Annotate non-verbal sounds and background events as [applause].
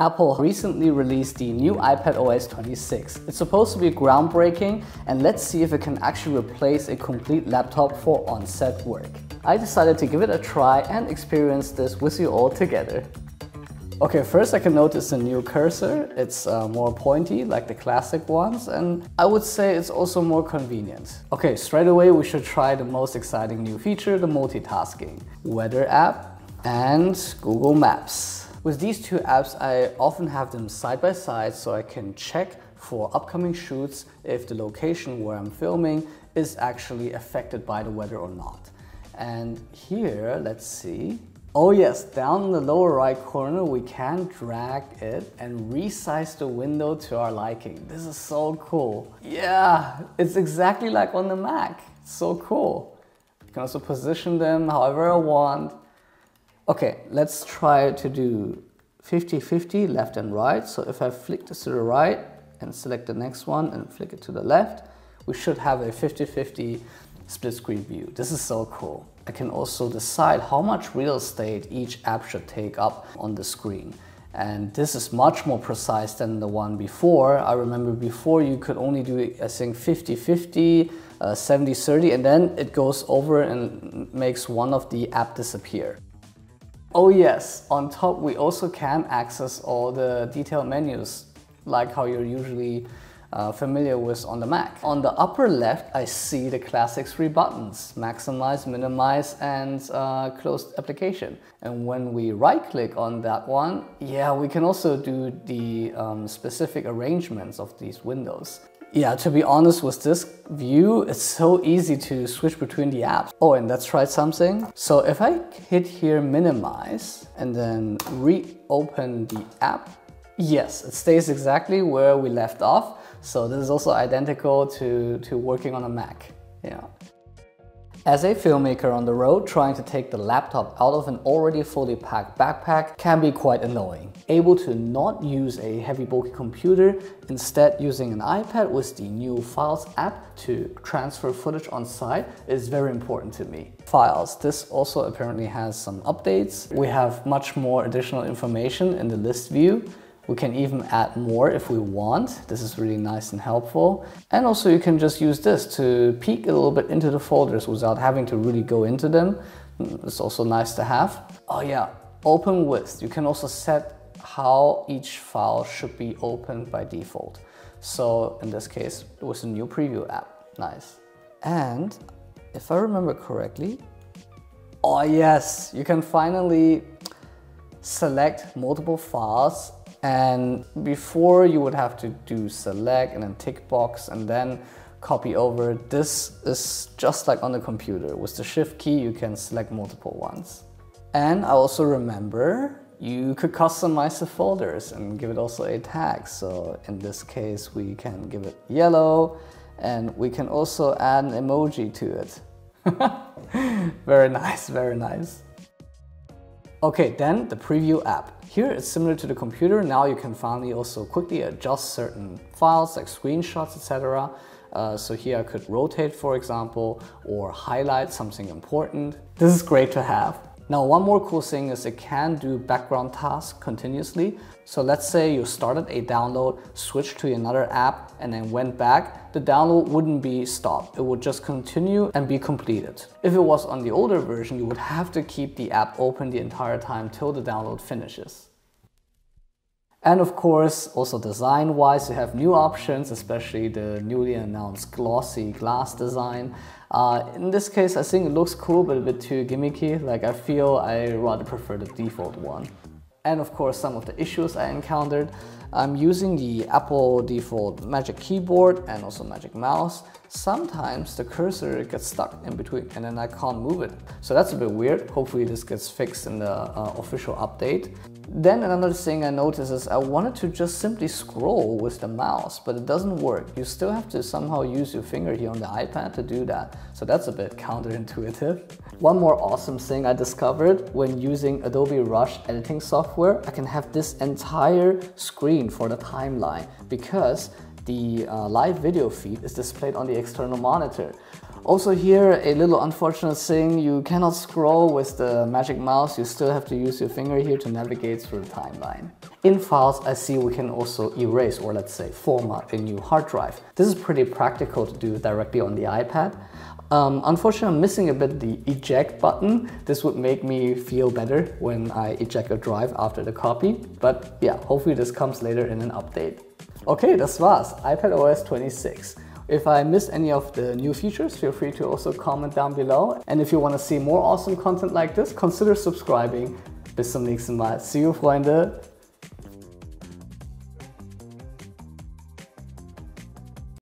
Apple recently released the new iPad OS 26. It's supposed to be groundbreaking and let's see if it can actually replace a complete laptop for on-set work. I decided to give it a try and experience this with you all together. Okay, first I can notice the new cursor. It's uh, more pointy like the classic ones and I would say it's also more convenient. Okay, straight away we should try the most exciting new feature, the multitasking. Weather app and Google Maps. With these two apps, I often have them side by side so I can check for upcoming shoots if the location where I'm filming is actually affected by the weather or not. And here, let's see. Oh yes, down in the lower right corner, we can drag it and resize the window to our liking. This is so cool. Yeah, it's exactly like on the Mac. So cool. You can also position them however I want. Okay, let's try to do 50-50 left and right. So if I flick this to the right and select the next one and flick it to the left, we should have a 50-50 split screen view. This is so cool. I can also decide how much real estate each app should take up on the screen. And this is much more precise than the one before. I remember before you could only do, I think, 50-50, 70-30, uh, and then it goes over and makes one of the app disappear. Oh yes, on top we also can access all the detailed menus like how you're usually uh, familiar with on the Mac. On the upper left, I see the classic three buttons, maximize, minimize, and uh, close application. And when we right click on that one, yeah, we can also do the um, specific arrangements of these windows. Yeah, to be honest with this view, it's so easy to switch between the apps. Oh, and let's try something. So if I hit here minimize and then reopen the app, yes, it stays exactly where we left off. So this is also identical to, to working on a Mac. Yeah. As a filmmaker on the road, trying to take the laptop out of an already fully packed backpack can be quite annoying. Able to not use a heavy bulky computer, instead using an iPad with the new Files app to transfer footage on site is very important to me. Files, this also apparently has some updates. We have much more additional information in the list view we can even add more if we want. This is really nice and helpful. And also you can just use this to peek a little bit into the folders without having to really go into them. Mm, it's also nice to have. Oh yeah, open with. You can also set how each file should be opened by default. So in this case, it was a new preview app. Nice. And if I remember correctly, oh yes, you can finally select multiple files and before you would have to do select and then tick box and then copy over. This is just like on the computer. With the shift key, you can select multiple ones. And I also remember you could customize the folders and give it also a tag. So in this case, we can give it yellow and we can also add an emoji to it. [laughs] very nice, very nice. Okay, then the preview app. Here it's similar to the computer. Now you can finally also quickly adjust certain files like screenshots, etc. Uh, so here I could rotate, for example, or highlight something important. This is great to have. Now one more cool thing is it can do background tasks continuously. So let's say you started a download, switched to another app and then went back, the download wouldn't be stopped. It would just continue and be completed. If it was on the older version, you would have to keep the app open the entire time till the download finishes. And of course, also design-wise, you have new options, especially the newly announced glossy glass design. Uh, in this case, I think it looks cool, but a bit too gimmicky. Like I feel I rather prefer the default one. And of course, some of the issues I encountered. I'm using the Apple default Magic Keyboard and also Magic Mouse. Sometimes the cursor gets stuck in between and then I can't move it. So that's a bit weird. Hopefully this gets fixed in the uh, official update. Then another thing I noticed is I wanted to just simply scroll with the mouse, but it doesn't work. You still have to somehow use your finger here on the iPad to do that. So that's a bit [laughs] counterintuitive. One more awesome thing I discovered when using Adobe Rush editing software, I can have this entire screen for the timeline because the uh, live video feed is displayed on the external monitor. Also here, a little unfortunate thing, you cannot scroll with the magic mouse, you still have to use your finger here to navigate through the timeline. In files, I see we can also erase or let's say format a new hard drive. This is pretty practical to do directly on the iPad. Um, unfortunately, I'm missing a bit the eject button. This would make me feel better when I eject a drive after the copy. But yeah, hopefully this comes later in an update. Okay, das war's, iPad OS 26. If I missed any of the new features, feel free to also comment down below. And if you want to see more awesome content like this, consider subscribing. Bis zum nächsten Mal. See you, Freunde.